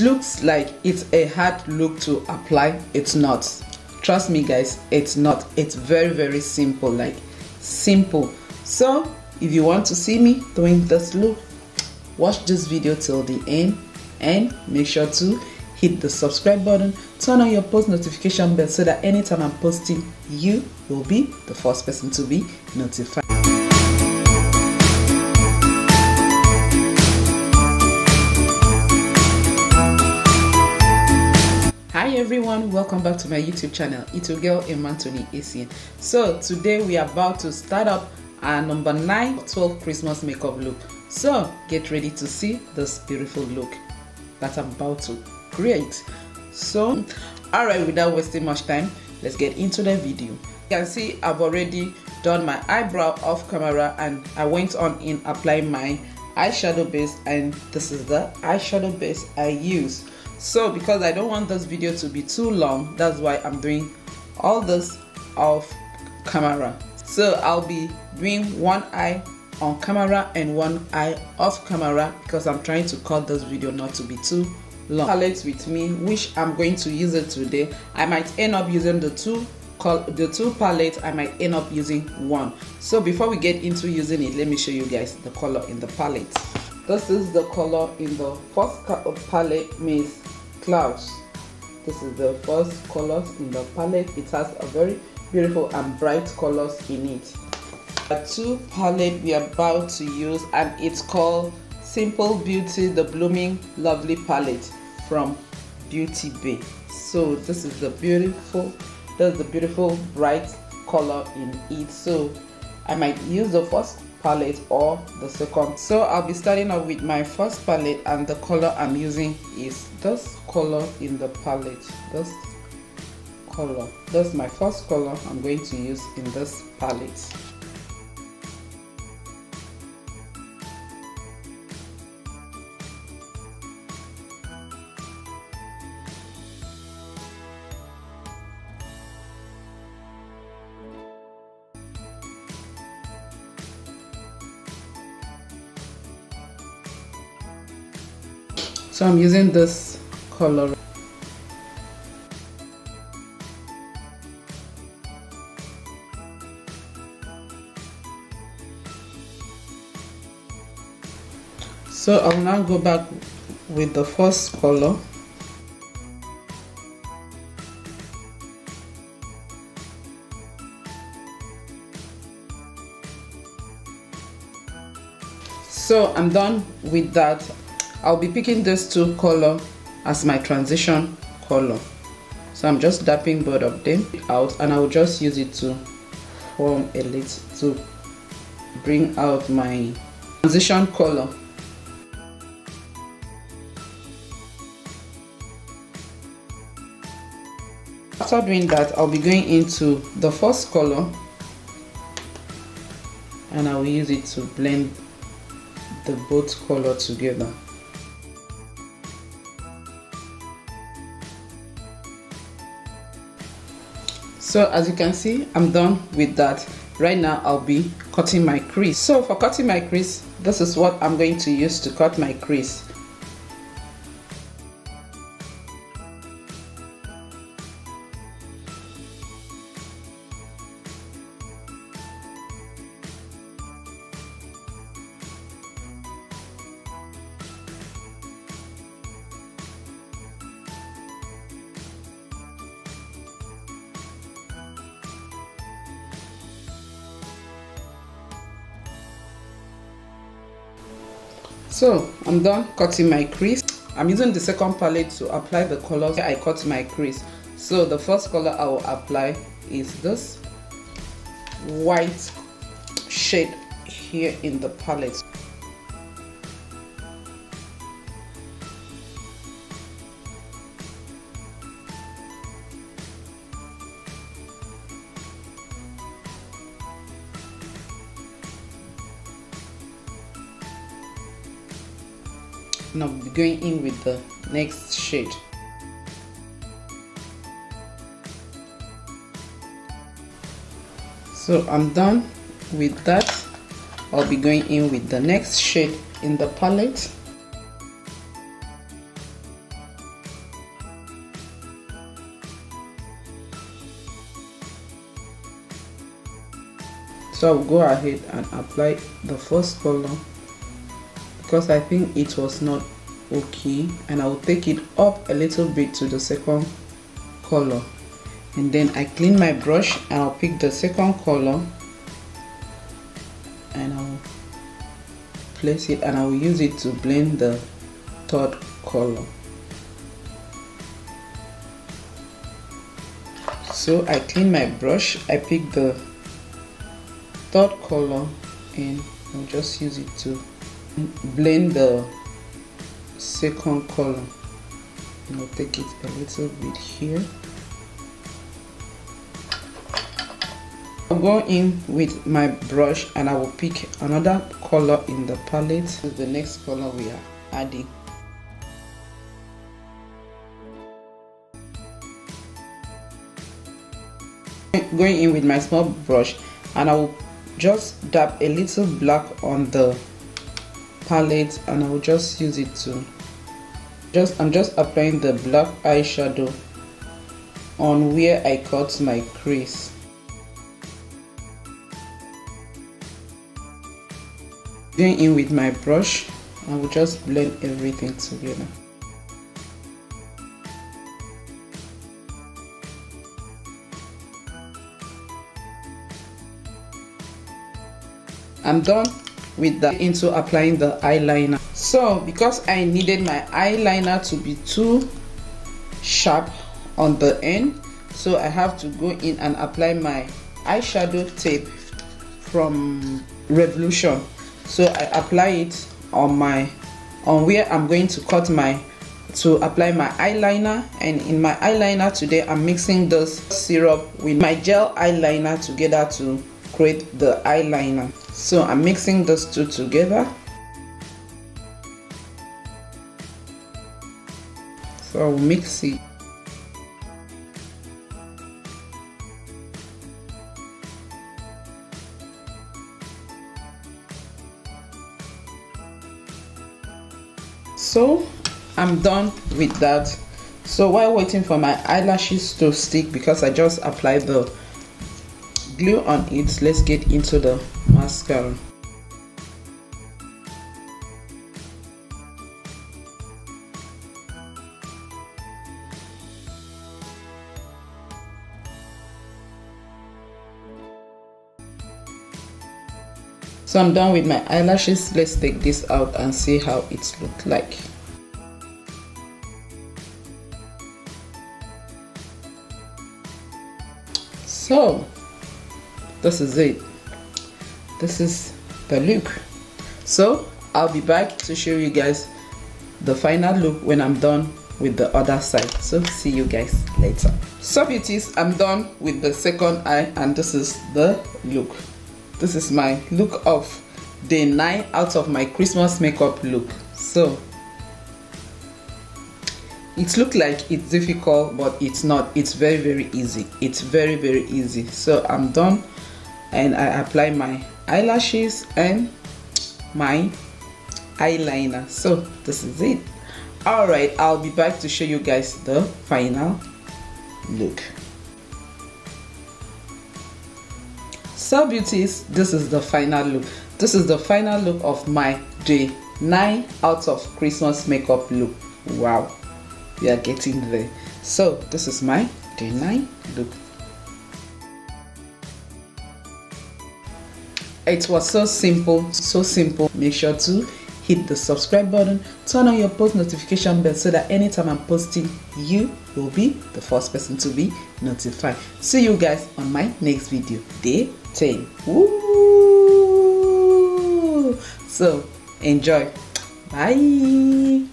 looks like it's a hard look to apply. It's not. Trust me guys it's not. It's very very simple like simple. So if you want to see me doing this look watch this video till the end and make sure to hit the subscribe button turn on your post notification bell so that anytime i'm posting you will be the first person to be notified everyone welcome back to my youtube channel it's your girl Emantoni Essien so today we are about to start up our number 9 12 christmas makeup look. So get ready to see this beautiful look that i'm about to create. So all right without wasting much time let's get into the video. You can see i've already done my eyebrow off camera and i went on in applying my eyeshadow base and this is the eyeshadow base i use. So because i don't want this video to be too long that's why i'm doing all this off camera. So i'll be doing one eye on camera and one eye off camera because i'm trying to cut this video not to be too long. Palette with me which i'm going to use it today. I might end up using the two the two palettes i might end up using one so before we get into using it let me show you guys the color in the palette this is the color in the first uh, palette Miss Clouds. This is the first colors in the palette. It has a very beautiful and bright colors in it. The two palette we are about to use and it's called Simple Beauty The Blooming Lovely Palette from Beauty Bay. So this is the beautiful, that's the beautiful bright color in it. So I might use the first palette or the second. So i'll be starting off with my first palette and the color i'm using is this color in the palette. This color. That's my first color i'm going to use in this palette so I'm using this color. So I'll now go back with the first color. So I'm done with that I'll be picking this two color as my transition color so I'm just dapping both of them out and I'll just use it to form a little to bring out my transition color after doing that I'll be going into the first color and I will use it to blend the both color together so as you can see i'm done with that. Right now i'll be cutting my crease. So for cutting my crease this is what i'm going to use to cut my crease so i'm done cutting my crease. I'm using the second palette to apply the colors i cut my crease. So the first color i will apply is this white shade here in the palette now we'll going in with the next shade. So I'm done with that. I'll be going in with the next shade in the palette. So I'll go ahead and apply the first color because I think it was not okay and I'll take it up a little bit to the second color. And then I clean my brush and I'll pick the second color and I'll place it and I will use it to blend the third color. So I clean my brush I pick the third color and I'll just use it to blend the second color and I'll take it a little bit here. I'll go in with my brush and I will pick another color in the palette. Is the next color we are adding. Going in with my small brush and I will just dab a little black on the palette and I will just use it to just I'm just applying the black eyeshadow on where I cut my crease. Going in with my brush I will just blend everything together. I'm done with that into applying the eyeliner. So because I needed my eyeliner to be too sharp on the end so I have to go in and apply my eyeshadow tape from Revolution. So I apply it on my on where I'm going to cut my to apply my eyeliner. And in my eyeliner today I'm mixing this syrup with my gel eyeliner together to create the eyeliner so I'm mixing those two together. So I'll mix it. So I'm done with that. So while waiting for my eyelashes to stick because I just applied the glue on it let's get into the mascara so I'm done with my eyelashes. Let's take this out and see how it looks like. So this is it this is the look so I'll be back to show you guys the final look when I'm done with the other side. So see you guys later. So beauties. I'm done with the second eye and this is the look. This is my look of day 9 out of my Christmas makeup look. So it looks like it's difficult but it's not. It's very very easy. It's very very easy. So I'm done and I apply my eyelashes and my eyeliner. So this is it. All right I'll be back to show you guys the final look. So beauties this is the final look. This is the final look of my day. 9 out of Christmas makeup look. Wow we are getting there. So this is my day 9 look it was so simple so simple. Make sure to hit the subscribe button turn on your post notification bell so that anytime i'm posting you will be the first person to be notified. See you guys on my next video. Day 10 Woo! so enjoy. Bye